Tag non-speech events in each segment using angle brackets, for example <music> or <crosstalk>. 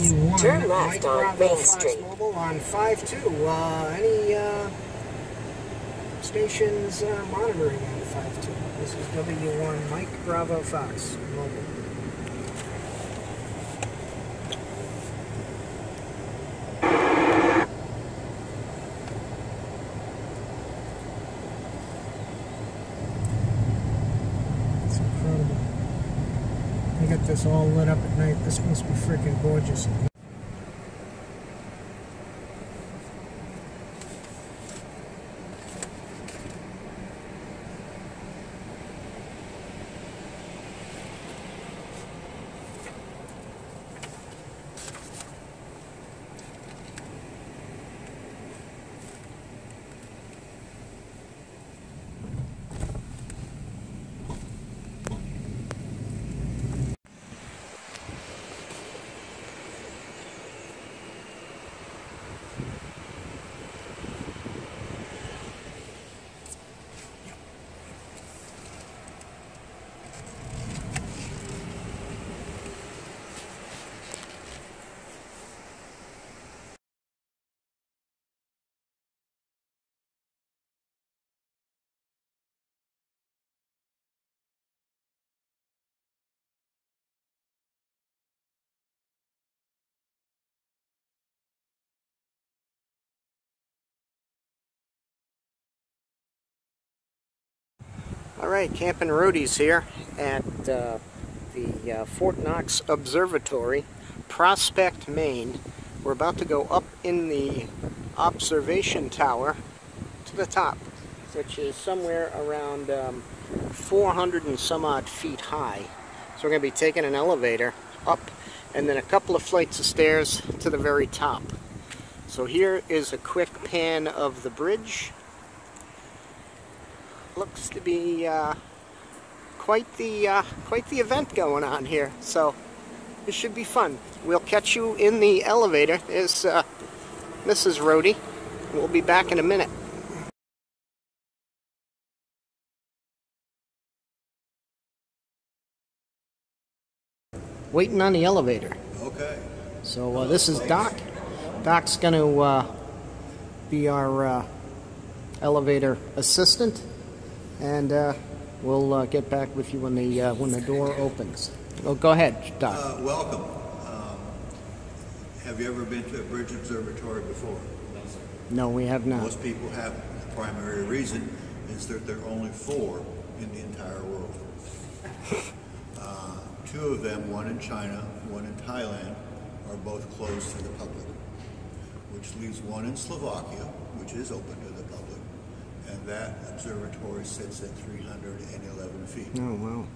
Turn left on Main Street. Mobile on 5-2. Uh, any uh, stations uh, monitoring on 5-2? This is W1 Mike Bravo Fox Mobile. It's incredible. You get this all lit up at night. This must be freaking gorgeous. All right, Camping Rhody's here at uh, the uh, Fort Knox Observatory, Prospect, Maine. We're about to go up in the observation tower to the top, which is somewhere around um, 400 and some odd feet high. So we're going to be taking an elevator up and then a couple of flights of stairs to the very top. So here is a quick pan of the bridge looks to be uh, quite the uh, quite the event going on here. So this should be fun. We'll catch you in the elevator. There's uh, Mrs. Rhody. We'll be back in a minute. Waiting on the elevator. Okay. So uh, this is Doc. Doc's going to uh, be our uh, elevator assistant and uh, we'll uh, get back with you when the uh, when the door opens. Oh, go ahead, Doc. Uh, welcome. Um, have you ever been to a bridge observatory before? no, sir. No, we have not. Most people have. The primary reason is that there are only four in the entire world. Uh, two of them, one in China, one in Thailand, are both closed to the public, which leaves one in Slovakia, which is open to the public, and that observatory sits at 311 feet. Oh wow!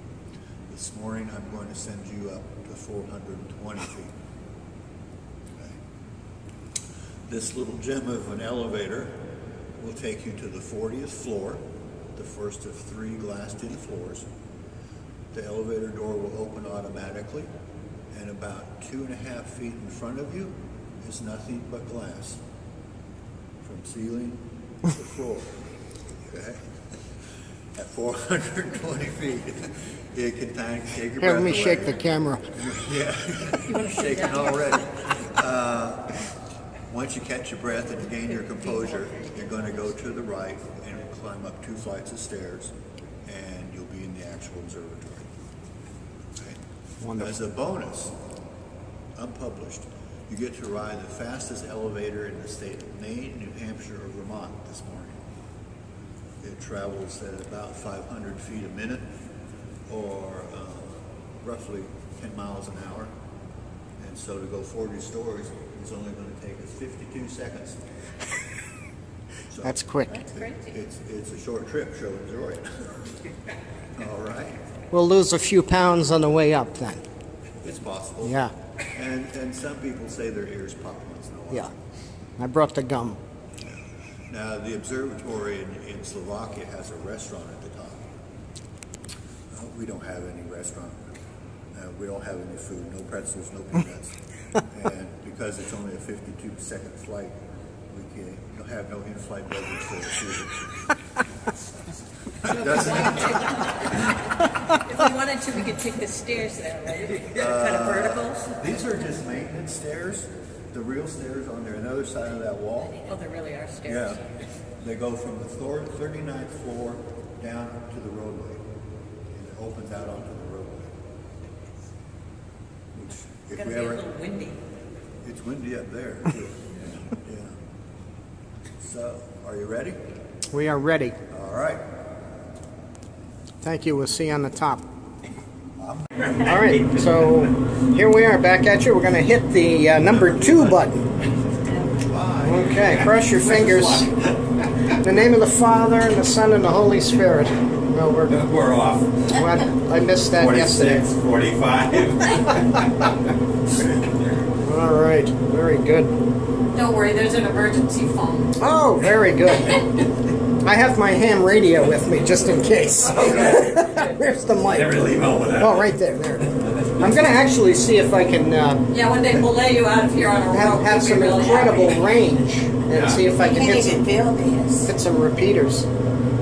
This morning, I'm going to send you up to 420 feet. Okay. This little gem of an elevator will take you to the 40th floor, the first of three glassed-in floors. The elevator door will open automatically, and about two and a half feet in front of you is nothing but glass, from ceiling to floor. <laughs> Okay? <laughs> At 420 feet, <laughs> it can tank, take your Here, breath let me away. shake the camera. <laughs> Yeah, shaking already. Uh, once you catch your breath and you gain your composure, you're going to go to the right and climb up two flights of stairs, and you'll be in the actual observatory. Okay? Wonderful. As a bonus, unpublished, you get to ride the fastest elevator in the state of Maine, New Hampshire, or Vermont this morning. It travels at about 500 feet a minute, or uh, roughly 10 miles an hour. And so to go 40 stories is only going to take us 52 seconds. <laughs> So That's quick. It's, it's a short trip, so enjoy it. <laughs> All right, We'll lose a few pounds on the way up then. it's possible. Yeah, And, and some people say their ears pop once in a while. yeah. I brought the gum. Now, the observatory in, in Slovakia has a restaurant at the top. Uh, we don't have any restaurant. Uh, we don't have any food, no pretzels, no peanuts. <laughs> and because it's only a 52 second flight, we can you'll have no in-flight beverage for the food. If we wanted to, we could take the stairs there, right? Kind of verticals. These are just maintenance stairs. The real stairs on the other side of that wall. Oh, there really are stairs. Yeah, they go from the thor- 39th floor down to the roadway. And it opens out onto the roadway. Which, It's if gonna we be a little windy. it's windy up there. too. <laughs> Yeah. So, are you ready? We are ready. All right. Thank you. We'll see you on the top. All right, so here we are back at you. We're going to hit the uh, number two button. Okay, cross your fingers. In the name of the Father, and the Son, and the Holy Spirit. No, we're <laughs> We're off. well, I missed that yesterday. 46, 45. <laughs> All right, very good. Don't worry, there's an emergency phone. Oh, very good. I have my ham radio with me just in case. Where's the mic? Never leave home without. Oh, right there, there. I'm going to actually see if I can uh, Yeah, when they belay you out of here on a have, rope, have you'll some really incredible happy. range and see if I can hit some, feel this. hit some repeaters,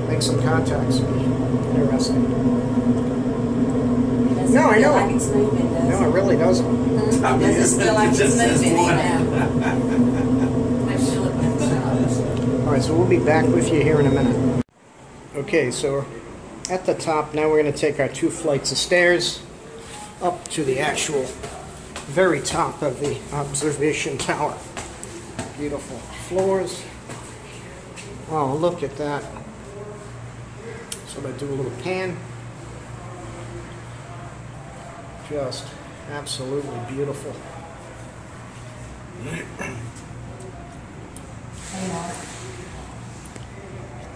make some contacts. Interesting. No, I know. Like it's moving, does No, it really doesn't. it? Does it feel like it's Just says moving one. now? <laughs> I feel it myself. All right, so we'll be back with you here in a minute. Okay, so at the top, now we're going to take our two flights of stairs up to the actual very top of the observation tower. Beautiful floors. Oh, look at that. So I'm going to do a little pan. Just absolutely beautiful.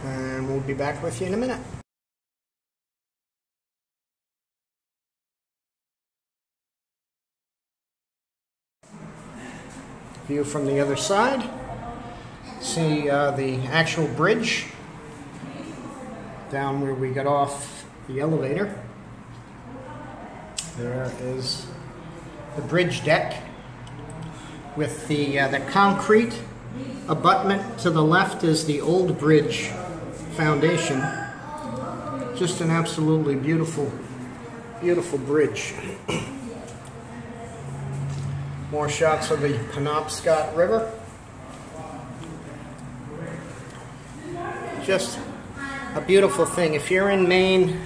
And we'll be back with you in a minute. View from the other side. See uh, the actual bridge down where we got off the elevator. There is the bridge deck with the uh, the concrete abutment to the left is the old bridge foundation. Just an absolutely beautiful, beautiful bridge. <clears throat> More shots of the Penobscot River. Just a beautiful thing. If you're in Maine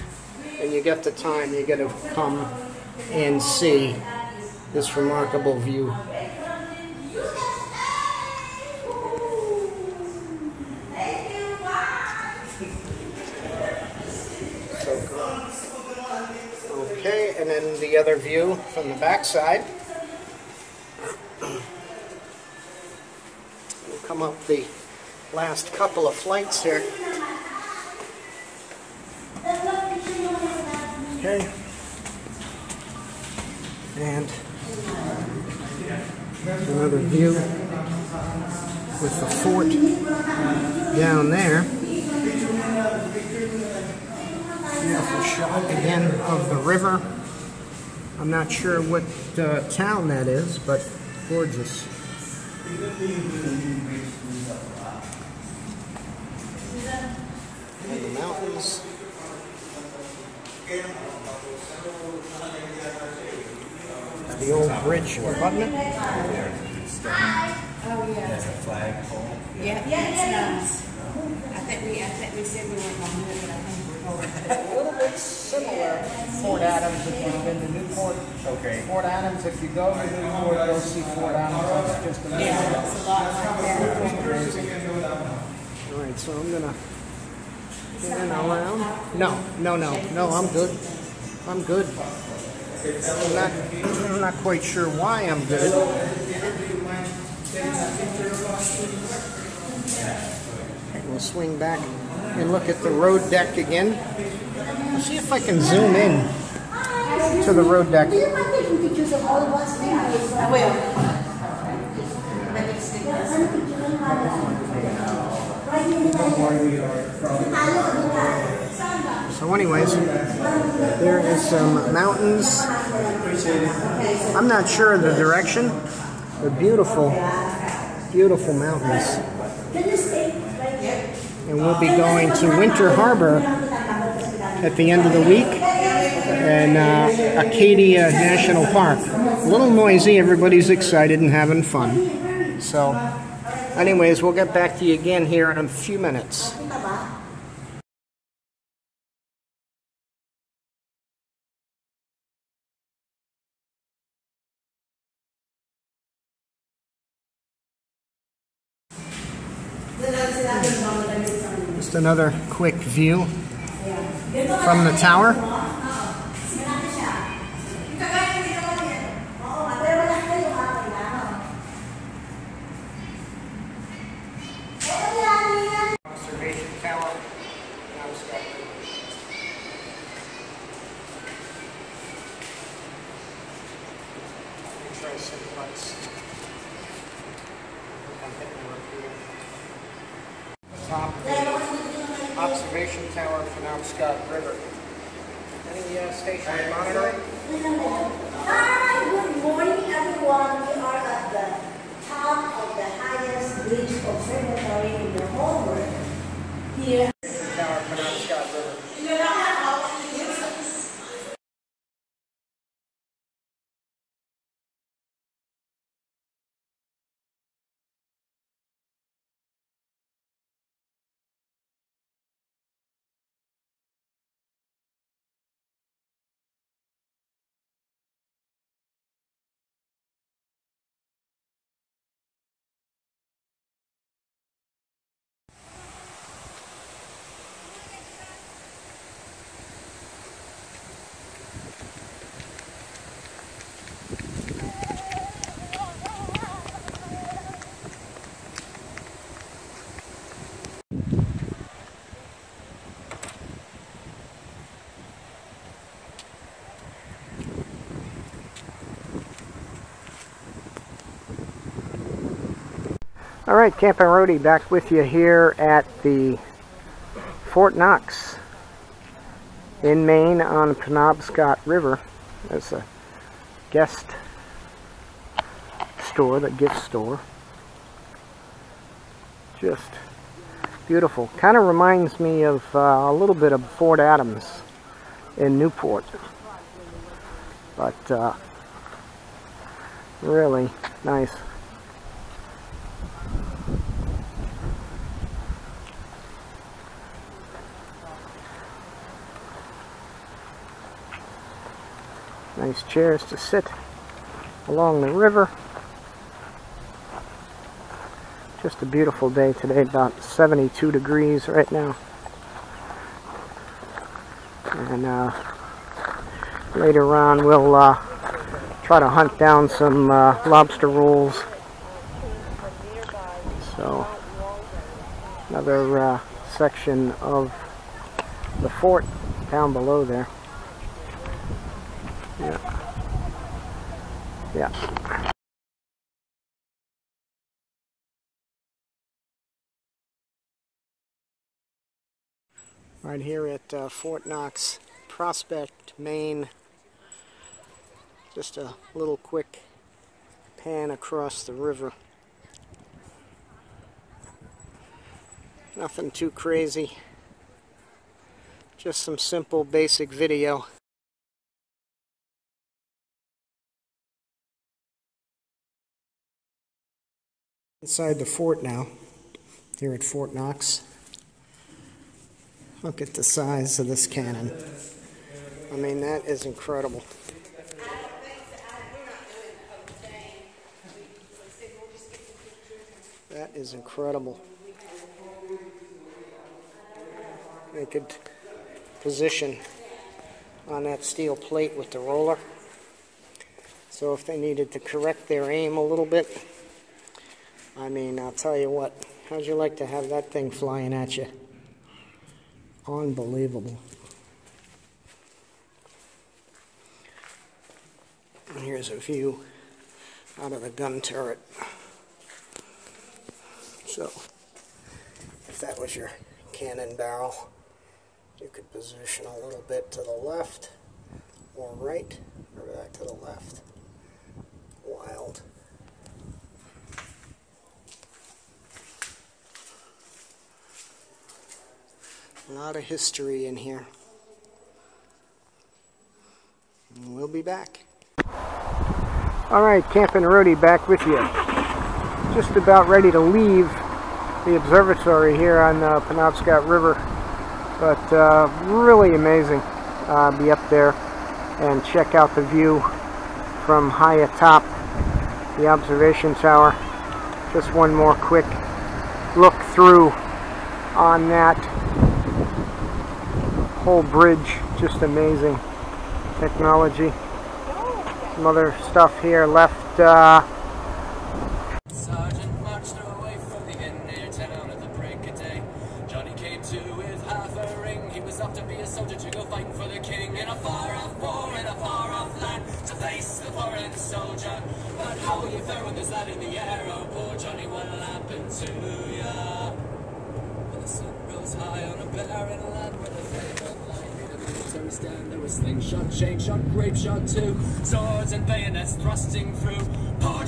and you get the time, you got to come and see this remarkable view. So. Okay, and then the other view from the backside. We'll come up the last couple of flights here. Okay. And another view with the fort down there. Beautiful shot again of the river. I'm not sure what uh, town that is, but gorgeous. And the mountains. The old bridge abutment. There's a flagpole. Yeah, yeah, it's nice. I think we, I think we said we weren't gonna do it, but I think we're going <laughs> to. A little bit similar Fort Adams if you've been to Newport. Okay. Fort Adams, if you go to Newport, go see Fort Adams. It's just amazing. Yeah, it's a lot like that. All right, so I'm gonna around. No, no, no, no. I'm good. I'm good. I'm not. I'm not quite sure why I'm good. We'll swing back and look at the road deck again. See if I can zoom in to the road deck. I will. So, anyways, there is some mountains. I'm not sure of the direction. They're beautiful, beautiful mountains. And we'll be going to Winter Harbor at the end of the week. in uh, Acadia National Park. A little noisy, everybody's excited and having fun. So, anyways, we'll get back to you again here in a few minutes. Just another quick view from the tower. Observation tower. Now it's got Let me try some butts. I'm hitting her up here. Top of the observation tower for Penobscot River. Any uh, monitoring? Hi, good morning everyone. We are at the top of the highest bridge observatory in the whole world. Here. All right, Camping Rhody back with you here at the Fort Knox in Maine on the Penobscot River. There's a guest store, the gift store. Just beautiful. Kind of reminds me of uh, a little bit of Fort Adams in Newport. But uh, really nice. Nice chairs to sit along the river. Just a beautiful day today, about 72 degrees right now. And uh, later on we'll uh, try to hunt down some uh, lobster rolls. So, another uh, section of the fort down below there. Yeah. Yeah. Right here at uh, Fort Knox Prospect, Maine. Just a little quick pan across the river. Nothing too crazy. Just some simple basic video. Inside the fort now, here at Fort Knox. Look at the size of this cannon. I mean, that is incredible. That is incredible. They could position on that steel plate with the roller. So if they needed to correct their aim a little bit, I mean, I'll tell you what, how'd you like to have that thing flying at you? Unbelievable. And here's a view out of the gun turret. So, if that was your cannon barrel, you could position a little bit to the left or right or back to the left. Wild. A lot of history in here. We'll be back. All right, Camping Rhody back with you. Just about ready to leave the observatory here on the Penobscot River. But uh, really amazing. Uh, be up there and check out the view from high atop the observation tower. Just one more quick look through on that whole bridge. Just amazing technology. Some other stuff here left. Uh,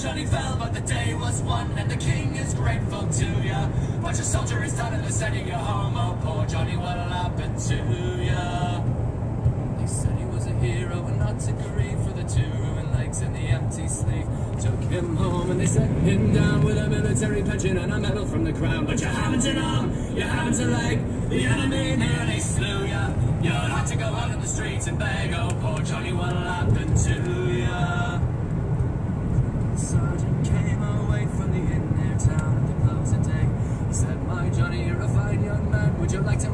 Johnny fell, but the day was won, and the king is grateful to ya. But your soldier is done, and they're sending you home. Oh, poor Johnny, what'll happen to ya? They said he was a hero and not to grieve for the two ruined legs and the empty sleeve. Took him home and they set him down with a military pension and a medal from the crown. But you haven't an arm, you haven't a leg. The enemy nearly slew ya. You had to go out in the streets and beg. Oh, poor Johnny, what'll happen to ya? You like to